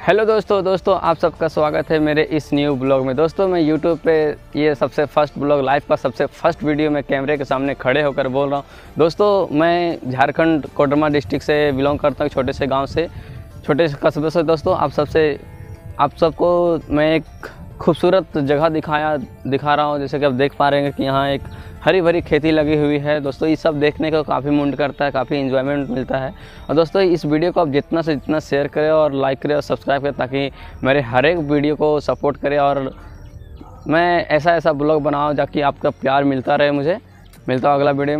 Hello दोस्तों दोस्तों, आप सबका स्वागत है मेरे इस न्यू ब्लॉग में। दोस्तों, मैं यूट्यूब पे ये सबसे फ़र्स्ट ब्लॉग लाइफ का सबसे फ़र्स्ट वीडियो में कैमरे के सामने खड़े होकर बोल रहा हूँ। दोस्तों, मैं झारखंड, कोडरमा डिस्ट्रिक्ट से बिलोंग करता हूँ, छोटे से गाँव से, छोटे से कस्बे से। दोस्तों, आप सबसे, आप सबको मैं एक खूबसूरत जगह दिखाया, दिखा रहा हूँ, जैसे कि आप देख पा रहे हैं कि यहाँ एक हरी भरी खेती लगी हुई है। दोस्तों, ये सब देखने को काफ़ी मुंड करता है, काफ़ी इन्जॉयमेंट मिलता है। और दोस्तों, इस वीडियो को आप जितना से जितना शेयर करें और लाइक करें और सब्सक्राइब करें, ताकि मेरे हर एक वीडियो को सपोर्ट करें और मैं ऐसा ऐसा ब्लॉग बनाऊँ, जाकि आपका प्यार मिलता रहे मुझे। मिलता हूँ अगला वीडियो में।